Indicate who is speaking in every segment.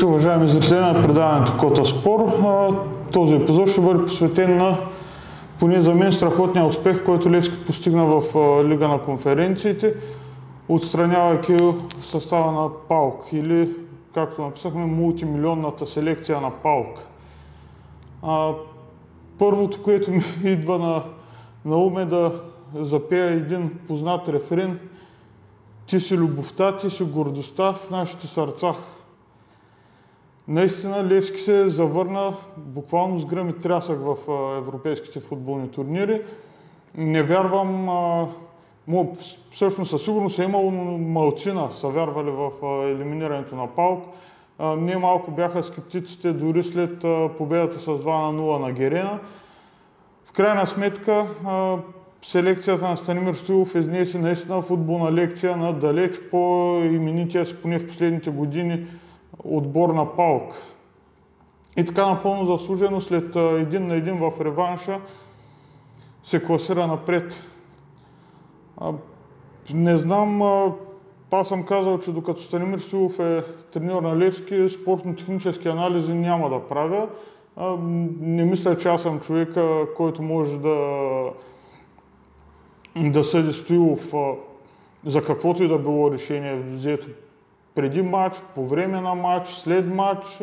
Speaker 1: Здравейте, уважаеми зрители на предаването Кота Спор. Този епизод ще бъде посветен на поне за мен страхотния успех, който Левски постигна в Лига на конференциите, отстранявайки състава на Паук или, както написахме, мултимилионната селекция на Паук. Първото, което ми идва на, на ум е да запея един познат рефрен Ти си любовта, ти си гордостта в нашите сърца. Наистина Левски се завърна буквално с гръм и трясък в европейските футболни турнири. Не вярвам, всъщност със сигурност е имало малцина са вярвали в елиминирането на Паук. Ние малко бяха скептиците дори след победата с 2 на 0 на Герена. В крайна сметка селекцията на Станимир Стоилов изнесе наистина футболна лекция на далеч по-именития си, поне в последните години, отбор на Паук. И така напълно заслужено след един на един в реванша се класира напред. Не знам, аз съм казал, че докато Станимир Стоилов е треньор на Левски, спортно-технически анализи няма да правя. Не мисля, че аз съм човека, който може да, да съди Стоилов за каквото и да било решение взето преди матч, по време на матч, след матч.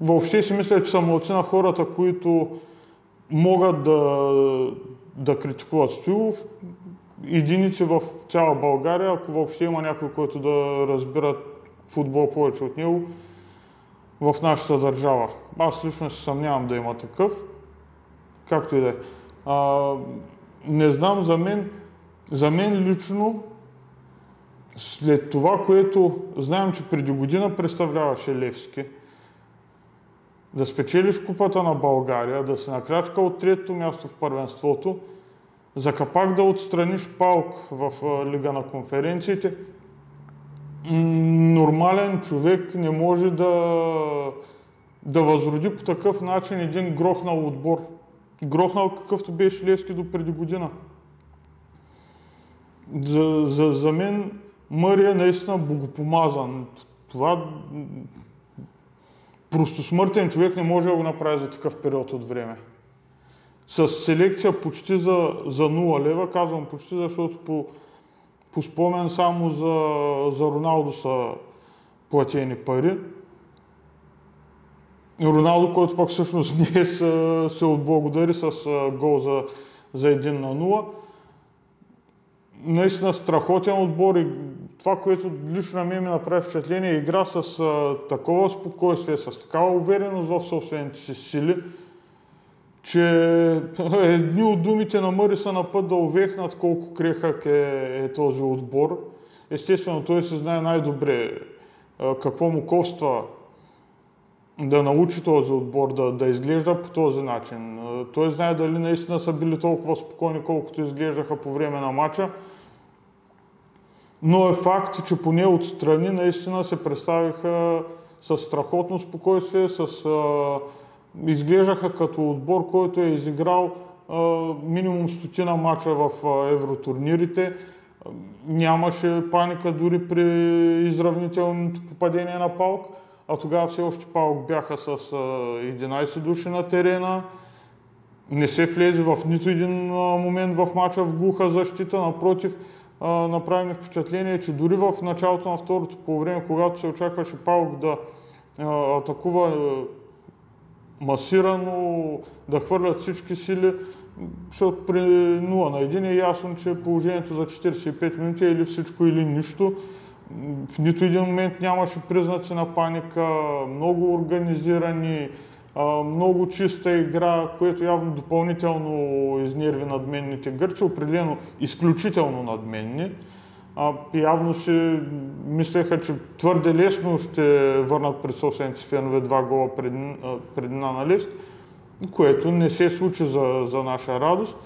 Speaker 1: Въобще си мисля, че са мълци на хората, които могат да, да критикуват Стоилов. Единици в цяла България, ако въобще има някой, който да разбира футбол повече от него в нашата държава. Аз лично се съмнявам да има такъв. Както и да е. Не знам, за мен, за мен лично след това, което знаем, че преди година представляваше Левски, да спечелиш купата на България, да се накрачка от третото място в първенството, за капак да отстраниш палк в Лига на конференциите, нормален човек не може да, да възроди по такъв начин един грохнал отбор. Грохнал какъвто беше Левски до преди година. За, за, за мен Мъри е наистина богопомазан. Това просто смъртен човек не може да го направи за такъв период от време. С селекция почти за, за 0 лева, казвам почти, защото по, по спомен само за, за Роналдо са платени пари. Роналдо, който пък всъщност не се, се отблагодари с гол за, за 1 на 0. Наистина страхотен отбор и това, което лично на мен ми направи впечатление, е игра с а, такова спокойствие, с такава увереност в собствените си сили, че едни от думите на Мъри са на път да увехнат колко крехък е, е този отбор. Естествено, той се знае най-добре а, какво му коства да научи този отбор да, да изглежда по този начин. Той знае дали наистина са били толкова спокойни, колкото изглеждаха по време на матча. Но е факт, че поне отстрани наистина се представиха с страхотно спокойствие, с, а, изглеждаха като отбор, който е изиграл а, минимум стотина мача в а, евротурнирите. Нямаше паника дори при изравнителното попадение на Палк, а тогава все още Палк бяха с а, 11 души на терена. Не се влезе в нито един момент в мача в глуха защита, напротив, направи ми впечатление, че дори в началото на второто по време, когато се очакваше Паук да атакува масирано, да хвърлят всички сили, защото при 0 на 1 е ясно, че положението за 45 минути е или всичко или нищо. В нито един момент нямаше признаци на паника, много организирани, много чиста игра, което явно допълнително изнерви надменните гърци, определено изключително надменни. А, явно си мислеха, че твърде лесно ще върнат пред собствените фенове два гола пред, предина на Левски, което не се случи за, за наша радост.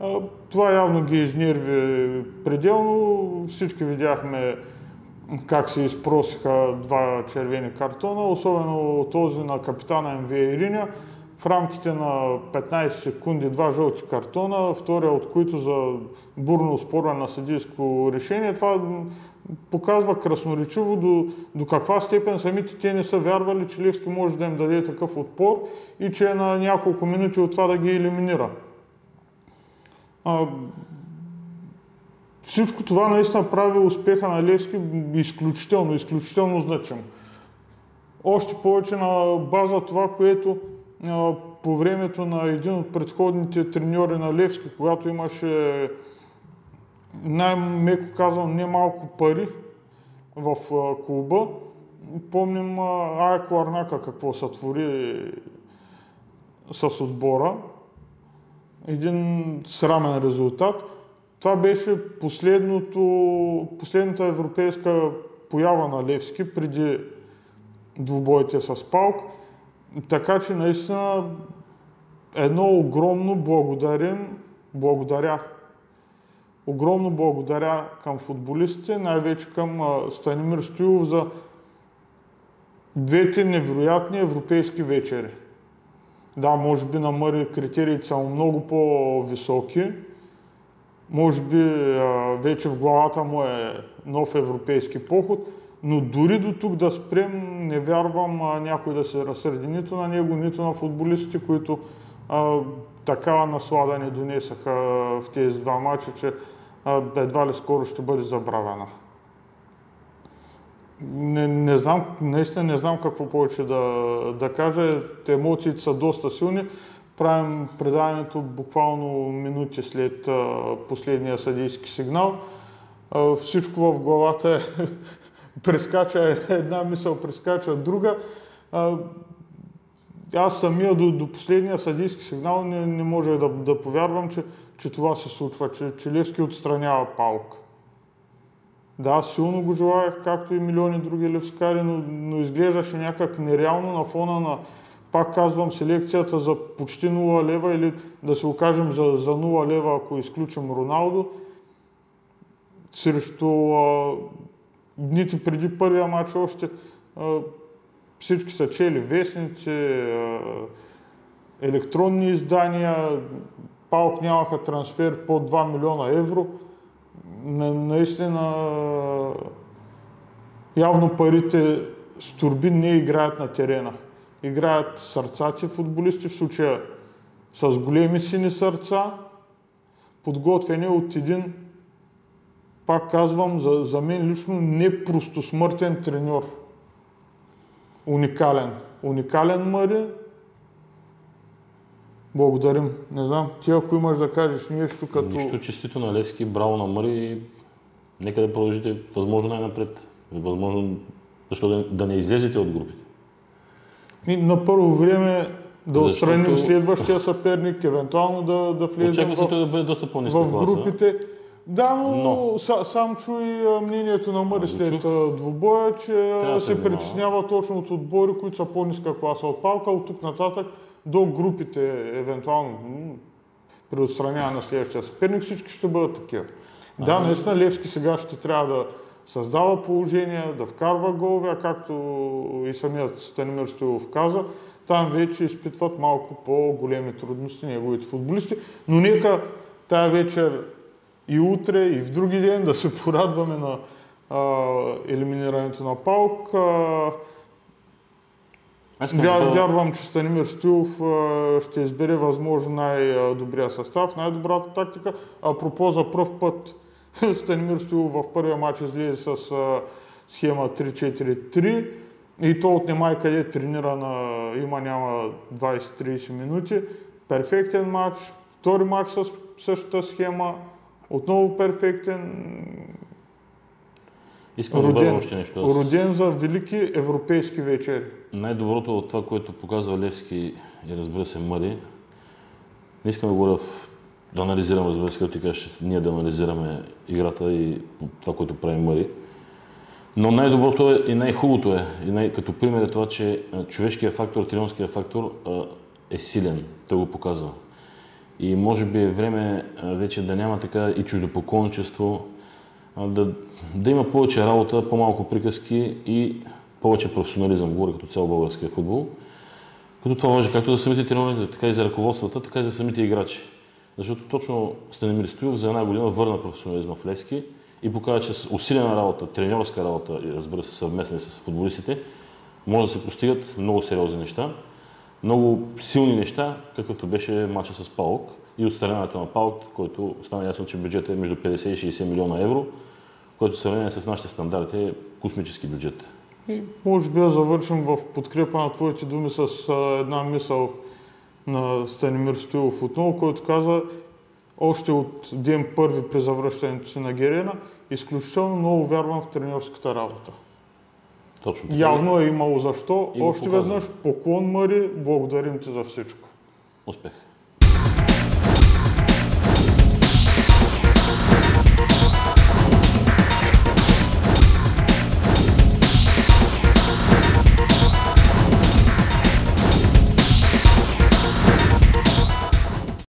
Speaker 1: А, това явно ги изнерви пределно. Всички видяхме как се изпросиха два червени картона, особено този на капитана МВ Ириня. в рамките на 15 секунди два жълти картона, втория от които за бурно спора на съдийско решение. Това показва красноречиво до, до каква степен самите те не са вярвали, че Левски може да им даде такъв отпор и че е на няколко минути от това да ги елиминира. Всичко това наистина прави успеха на Левски изключително, изключително значим. Още повече на база това, което по времето на един от предходните треньори на Левски, когато имаше най-меко казвам немалко пари в клуба, помним Ая Кларнака какво се твори с отбора. Един срамен резултат. Това беше последната европейска поява на Левски преди двубоите с Палк. Така че наистина едно огромно благодарен, благодаря. Огромно благодаря към футболистите, най-вече към Станимир Стоилов за двете невероятни европейски вечери. Да, може би на Мъри критериите са много по-високи. Може би вече в главата му е нов европейски поход, но дори до тук да спрем, не вярвам някой да се разсърди нито на него, нито на футболистите, които а, такава наслада ни донесаха в тези два мача, че а, едва ли скоро ще бъде забравена. Не, не знам, наистина не знам какво повече да, да кажа. Те емоциите са доста силни. Правим предаването буквално минути след последния съдийски сигнал. Всичко в главата е прескача една мисъл, прескача друга. Аз самия до, до последния съдийски сигнал не, не може да, да повярвам, че, че това се случва, че, че Левски отстранява палка. Да, силно го желаях, както и милиони други левскари, но, но изглеждаше някак нереално на фона на, пак казвам, селекцията за почти 0 лева или да се окажем за, за 0 лева, ако изключим Роналдо, срещу а, дните преди първия матч още а, всички са чели вестници, а, електронни издания, Палк нямаха трансфер по 2 милиона евро. На, наистина явно парите с турбин не играят на терена. Играят сърцати футболисти, в случая с големи сини сърца, подготвени от един пак казвам, за, за мен лично не просто смъртен треньор. Уникален. Уникален Мари. Благодарим. Не знам, ти ако имаш да кажеш нещо като...
Speaker 2: Нищо честито на Левски, браво на Мари. Нека да продължите възможно най-напред. Възможно, защо да, да не излезете от групите.
Speaker 1: И на първо време да Защото... отстраним следващия съперник, евентуално да, да влезем
Speaker 2: в, да бъде доста
Speaker 1: в групите. Да, но, но... Са, сам чуй мнението на Мъри след двубоя, че Трябва се притеснява точно от отбори, които са по-ниска класа от палка, от тук нататък до групите, евентуално при отстраняване на следващия съперник, всички ще бъдат такива. А, да, наистина Левски сега ще трябва да създава положение, да вкарва голове, както и самият Станимир Стоилов каза, там вече изпитват малко по-големи трудности неговите футболисти, но нека тая вечер и утре, и в други ден да се порадваме на а, елиминирането на Паук. А, Вяр, да... Вярвам, че Станимир Стоилов ще избере възможно най-добрия състав, най-добрата тактика. Апропо за пръв път Станимир Стоилов в първия матч излезе с схема 3-4-3 и то от немай къде тренира на има няма 20-30 минути. Перфектен матч, втори матч с същата схема, отново перфектен.
Speaker 2: Искам роден, да добавя още нещо.
Speaker 1: Аз... Роден за велики европейски вечери.
Speaker 2: Най-доброто от това, което показва Левски и разбира се Мари, не искам да говоря в... да анализирам, разбира се, като ти кажеш, ние да анализираме играта и това, което прави Мари. Но най-доброто е и най-хубавото е, и най- като пример е това, че човешкият фактор, тренерският фактор е силен. Той го показва. И може би е време вече да няма така и чуждопоклонничество, да, да има повече работа, по-малко приказки и повече професионализъм, говоря като цял българския футбол. Като това може както за самите треньори, така и за ръководствата, така и за самите играчи. Защото точно Станимир Стоилов за една година върна професионализма в Левски и показа, че с усилена работа, треньорска работа и разбира се съвместна с футболистите, може да се постигат много сериозни неща, много силни неща, какъвто беше матча с Паук и отстраняването на Паук, който стана ясно, че бюджетът е между 50 и 60 милиона евро, който в сравнение с нашите стандарти е космически бюджет.
Speaker 1: И може би да завършим в подкрепа на твоите думи с една мисъл на Станимир Стоилов отново, който каза още от ден първи при завръщането си на Герена, изключително много вярвам в тренерската работа.
Speaker 2: Точно.
Speaker 1: Явно е имало защо.
Speaker 2: И
Speaker 1: Още
Speaker 2: показва.
Speaker 1: веднъж поклон, Мари, благодарим ти за всичко.
Speaker 2: Успех!